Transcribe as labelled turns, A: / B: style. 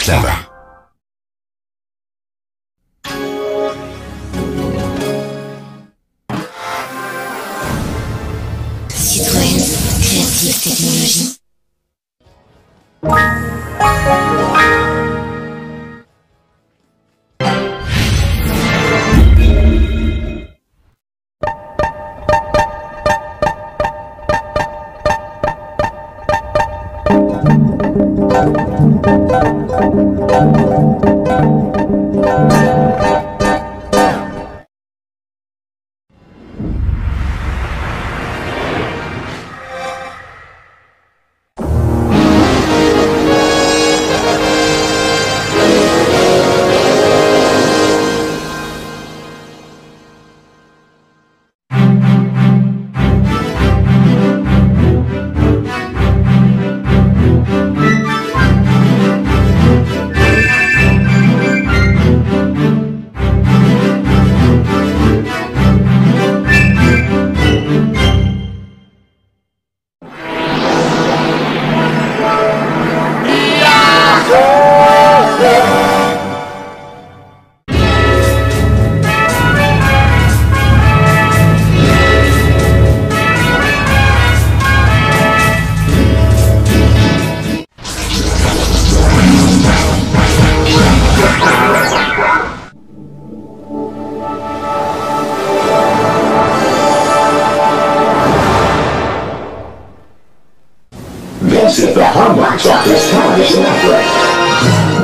A: clever.
B: Citroën, créative technologie.
C: Exit the Hallmark Office Time not.